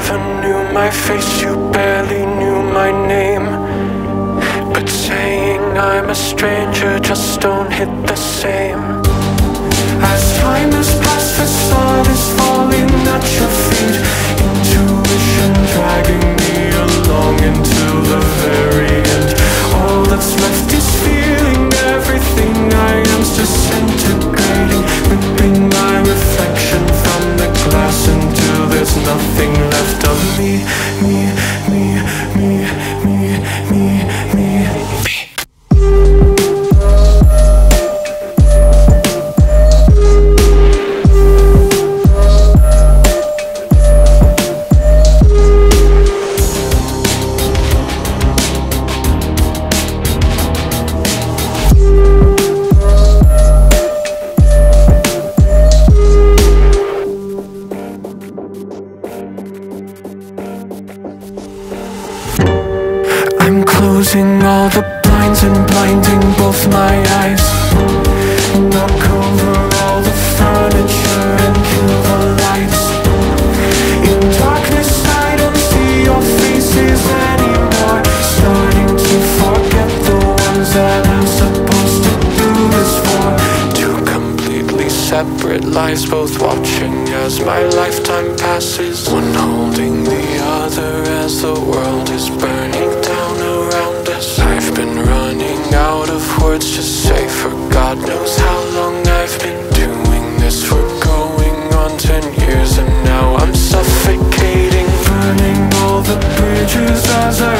never knew my face, you barely knew my name. But saying I'm a stranger just don't hit the same. Closing all the blinds and blinding both my eyes. Knock over all the furniture and kill the lights. In darkness, I don't see your faces anymore. Starting to forget the ones that I'm supposed to do this for. Two completely separate lives, both watching as my lifetime passes. let's just say for God knows how long I've been doing this. We're going on ten years and now I'm suffocating Burning all the bridges as I